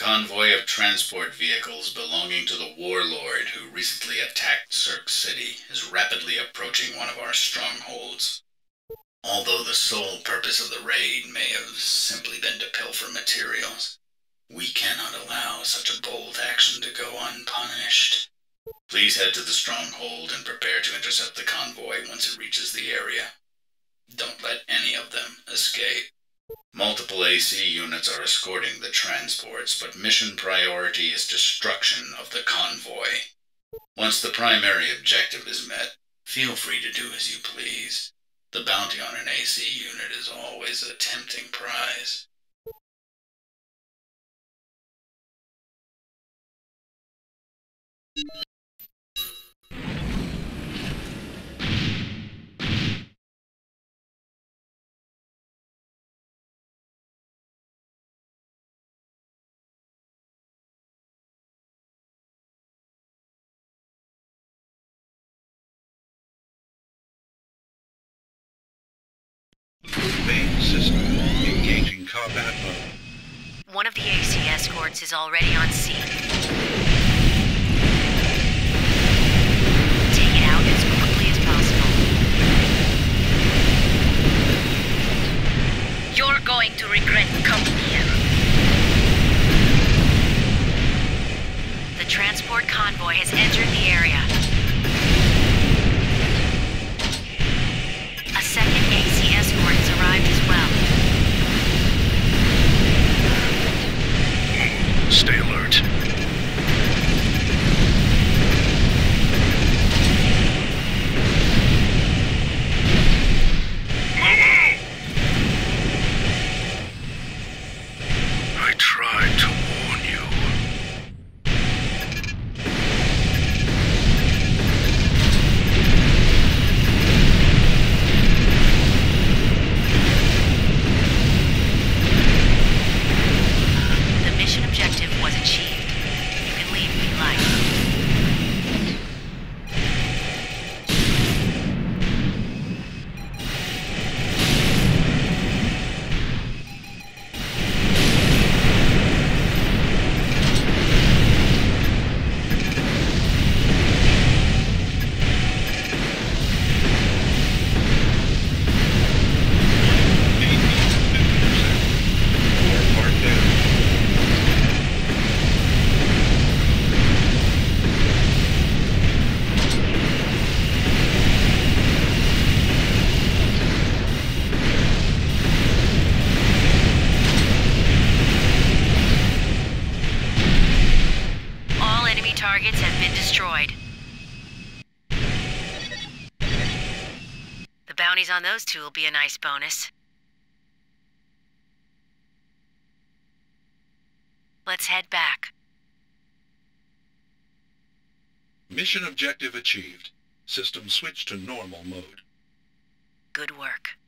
convoy of transport vehicles belonging to the warlord who recently attacked Cirque City is rapidly approaching one of our strongholds. Although the sole purpose of the raid may have simply been to pilfer materials, we cannot allow such a bold action to go unpunished. Please head to the stronghold and prepare to intercept the convoy once it reaches the area. AC units are escorting the transports, but mission priority is destruction of the convoy. Once the primary objective is met, feel free to do as you please. The bounty on an AC unit is always a tempting prize. Main system engaging combat mode. One of the AC escorts is already on scene. Take it out as quickly as possible. You're going to regret coming here. The transport convoy has entered the area. Targets have been destroyed. The bounties on those two will be a nice bonus. Let's head back. Mission objective achieved. System switched to normal mode. Good work.